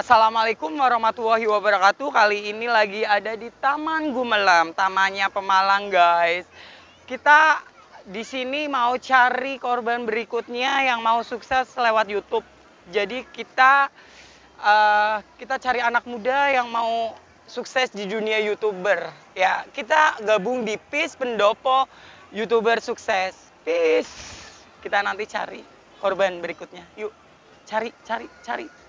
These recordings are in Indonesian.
Assalamualaikum warahmatullahi wabarakatuh. Kali ini lagi ada di Taman Gumelam, tamannya Pemalang, guys. Kita di sini mau cari korban berikutnya yang mau sukses lewat YouTube. Jadi kita uh, kita cari anak muda yang mau sukses di dunia YouTuber. Ya, kita gabung di PIS Pendopo YouTuber sukses. PIS. Kita nanti cari korban berikutnya. Yuk, cari, cari, cari.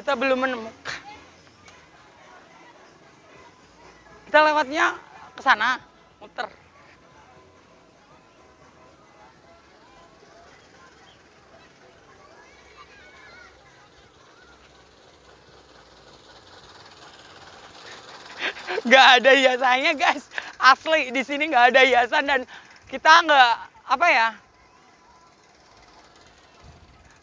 Kita belum menemukan. Kita lewatnya ke sana, muter. Gak ada hiasannya guys, asli di sini nggak ada hiasan dan kita nggak apa ya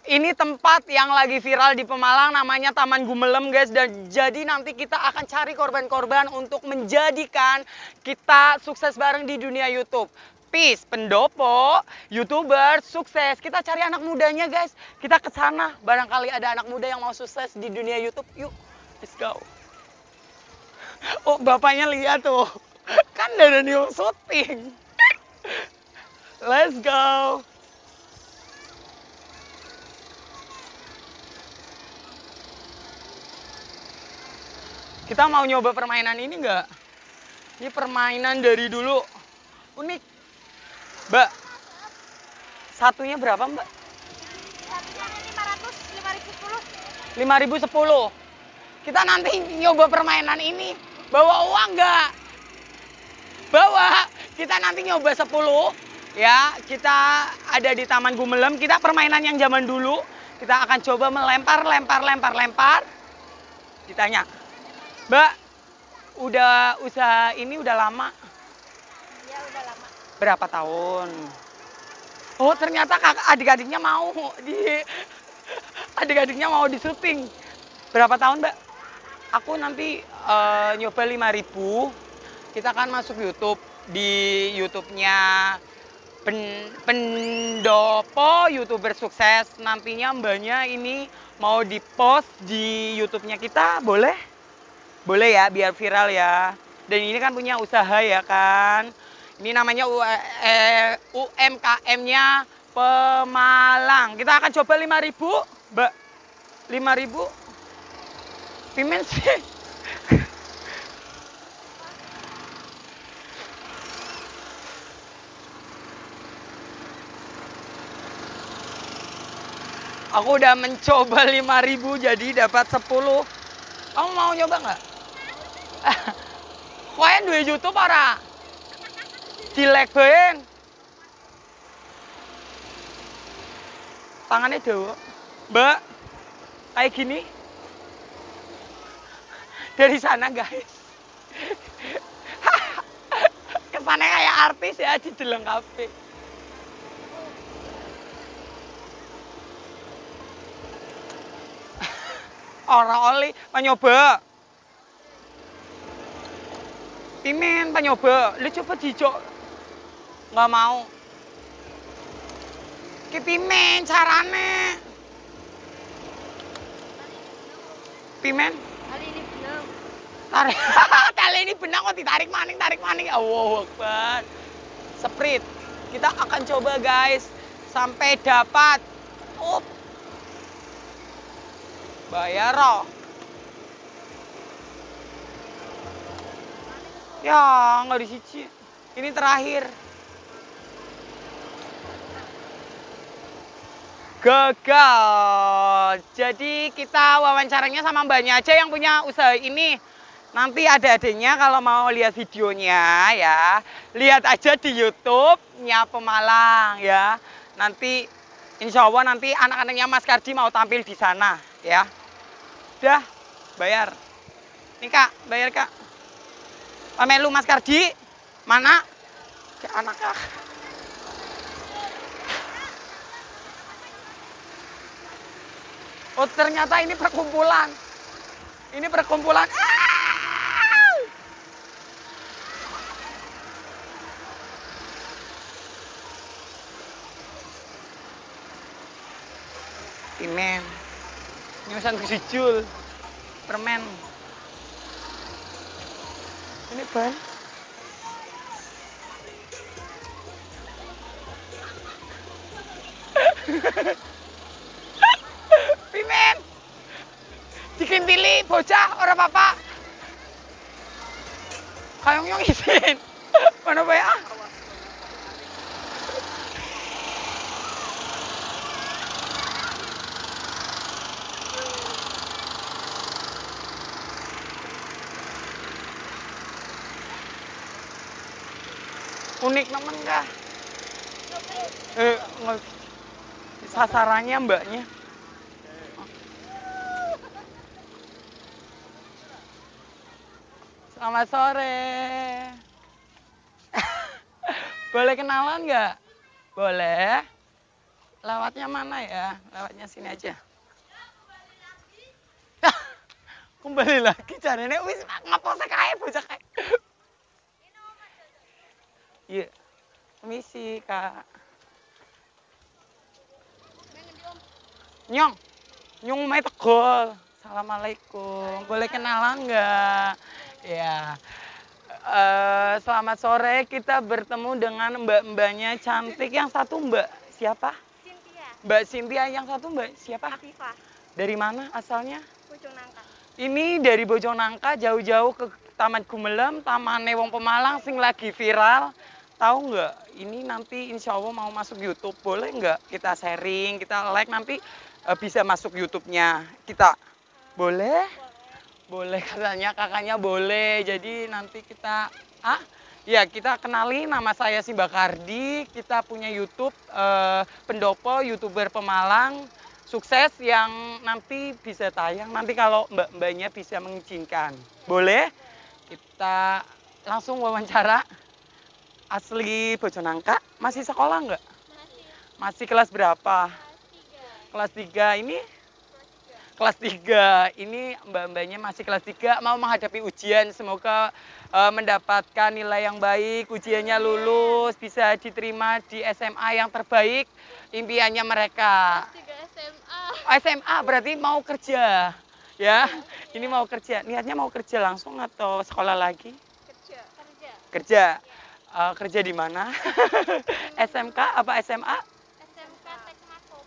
ini tempat yang lagi viral di Pemalang namanya Taman Gumelem guys dan jadi nanti kita akan cari korban-korban untuk menjadikan kita sukses bareng di dunia YouTube. Peace, pendopo, youtuber, sukses. Kita cari anak mudanya guys. Kita ke sana. Barangkali ada anak muda yang mau sukses di dunia YouTube. Yuk, let's go. Oh, bapaknya lihat tuh. Kan dari new syuting. Let's go. Kita mau nyoba permainan ini nggak? Ini permainan dari dulu. Unik. Mbak, satunya berapa mbak? Satunya 500, 5010. 5010. Kita nanti nyoba permainan ini. Bawa uang nggak? Bawa. Kita nanti nyoba 10. Ya, kita ada di Taman Gumelem. Kita permainan yang zaman dulu. Kita akan coba melempar, lempar, lempar, lempar. Ditanya, Mbak, udah usaha ini udah lama? Ya udah lama. Berapa tahun? Oh ternyata kakak adik-adiknya mau di adik-adiknya mau di syuting. Berapa tahun mbak? Aku nanti uh, nyoba 5000 Kita akan masuk YouTube di YouTube-nya pen, pendopo youtuber sukses. Nantinya mbaknya ini mau di post di YouTube-nya kita, boleh? Boleh ya, biar viral ya. Dan ini kan punya usaha ya kan. Ini namanya eh, UMKM-nya Pemalang. Kita akan coba 5000, Mbak. 5000. Pimen sih. Aku udah mencoba 5000 jadi dapat 10. Kamu mau nyoba nggak? Kowe duwe YouTube ora? Dilek bae. Tangannya dawa. Mbak, kayak gini. Dari sana guys. Kesannya kayak artis ya di dilengkapi. Orang oli, nyoba. Pimen nyoba, lu coba dijok. Nggak mau. Ki pimen carane. Pimen? Kali ini belum. Tarik. Kali ini benang kok ditarik maning, tarik maning. Allahu Akbar. Sprint. Kita akan coba guys sampai dapat. Up. Bayar roh. Ya, nggak disici. Ini terakhir. Gagal. Jadi kita wawancaranya sama mbaknya aja yang punya usaha ini. Nanti ada adanya kalau mau lihat videonya ya. Lihat aja di YouTube-nya Pemalang ya. Nanti Insya Allah nanti anak-anaknya Mas Kardi mau tampil di sana ya. Udah, bayar. Nih kak, bayar kak. Pamelu Mas Kardi, mana? Ke anak kak. Oh ternyata ini perkumpulan. Ini perkumpulan. Ah! Pimen. Nyusan sijul. Permen. Ini ban. Pimen. Dikintili bocah ora apa-apa. Kayong yung isin. Mana ba ya? Unik naman kah? Eh, sasarannya mbaknya. Selamat sore. Boleh kenalan nggak? Boleh. Lewatnya mana ya? Lewatnya sini aja. Kembali lagi caranya wis ngapa kae bocah kae. Iya. Permisi, Kak. Nyong. Nyong mai tegol. Assalamualaikum. Boleh kenalan nggak? Ya. Eh, selamat sore. Kita bertemu dengan mbak-mbaknya cantik. Yang satu mbak siapa? Cynthia, Mbak Cynthia. Yang satu mbak siapa? Afifah, Dari mana asalnya? Pucung Nangka. Ini dari Bojonangka jauh-jauh ke Taman Gumelem, Taman Newong Pemalang sing lagi viral. Tahu nggak? Ini nanti insya Allah mau masuk YouTube. Boleh nggak kita sharing, kita like nanti eh, bisa masuk YouTube-nya kita. Boleh? Boleh katanya kakaknya boleh. Jadi nanti kita ah ya kita kenali nama saya si Bakardi. Kita punya YouTube eh, pendopo youtuber Pemalang sukses yang nanti bisa tayang nanti kalau mbak-mbaknya bisa mengizinkan. Boleh? Kita langsung wawancara asli Bojonangka. Masih sekolah nggak? Masih Masih kelas berapa? kelas 3. Kelas 3 ini Kelas 3. kelas 3 ini mbak-mbaknya masih kelas 3 mau menghadapi ujian semoga eh, mendapatkan nilai yang baik ujiannya lulus bisa diterima di SMA yang terbaik impiannya mereka 3 SMA. SMA berarti mau kerja ya ini mau kerja niatnya mau kerja langsung atau sekolah lagi Kerja. Kerja. kerja Eh, kerja di mana SMK apa SMA SMK Tekmako.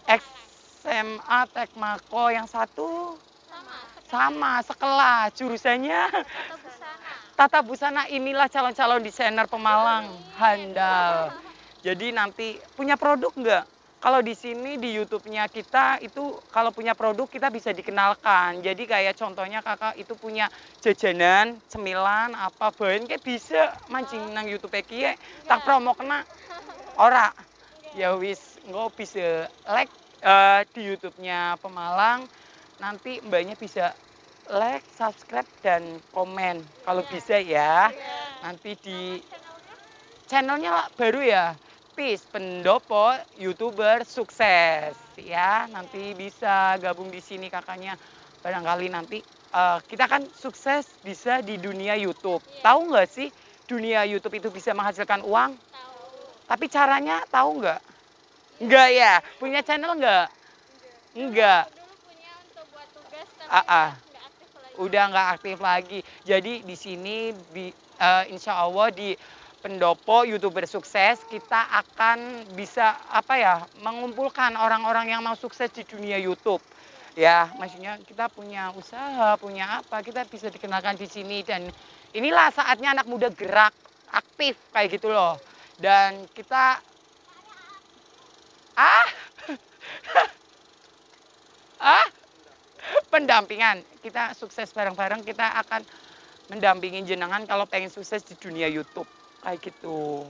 SMA Tekmako yang satu Sama. sama sekelas jurusannya Atau busana. tata busana inilah calon-calon desainer Pemalang handal jadi nanti punya produk nggak kalau di sini di YouTube-nya kita itu kalau punya produk kita bisa dikenalkan jadi kayak contohnya kakak itu punya jajanan cemilan apa bahan kayak bisa mancing nang YouTube kie tak promo kena ora ya wis nggak bisa like eh, di YouTube-nya Pemalang nanti mbaknya bisa like, subscribe dan komen kalau Iya. bisa ya. Iya. Nanti di Channelnya baru ya. Peace Pendopo YouTuber sukses ya. Nanti bisa gabung di sini kakaknya. Barangkali nanti eh, kita kan sukses bisa di dunia YouTube. Iya. Tahu nggak sih dunia YouTube itu bisa menghasilkan uang? tahu. Tapi caranya tahu nggak? Nggak ya? Punya channel nggak? Nggak. Aku dulu punya untuk buat tugas tapi Ah, ah. nggak aktif lagi. Udah nggak aktif lagi. Jadi di sini bi- eh, insya Allah di pendopo youtuber sukses kita akan bisa apa ya mengumpulkan orang-orang yang mau sukses di dunia YouTube. Ya, maksudnya kita punya usaha, punya apa, kita bisa dikenalkan di sini. Dan inilah saatnya anak muda gerak, aktif kayak gitu loh. Dan kita ah? Ah? Pendampingan. Kita sukses bareng-bareng kita akan mendampingi jenengan kalau pengen sukses di dunia YouTube kayak gitu.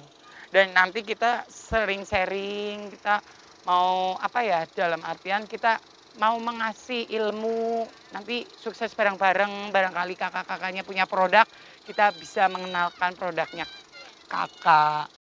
Dan nanti kita sering sharing kita mau apa ya dalam artian kita mau mengasih ilmu. Nanti sukses bareng-bareng barangkali kakak-kakaknya punya produk kita bisa mengenalkan produknya. Kakak